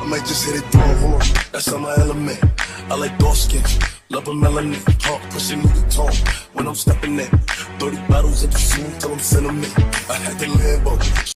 I might just hit it through a horn. That's on my element. I like dark skin, love a melanin. Talk, pushing me the tone when I'm stepping in. 30 bottles of the shoe till I'm sentiment. I had the Lambo.